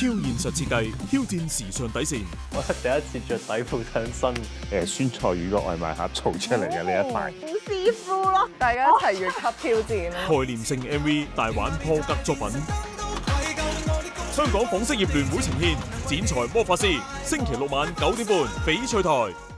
超现实设计挑战时尚底线。我第一次着底裤上身。诶酸菜鱼个外卖盒嘈出嚟嘅呢一块好师傅咯。大家一齐越级挑战概念性 mv 大玩破格作品。香港纺织业联会呈现剪裁魔法师星期六晚九点半翡翠台。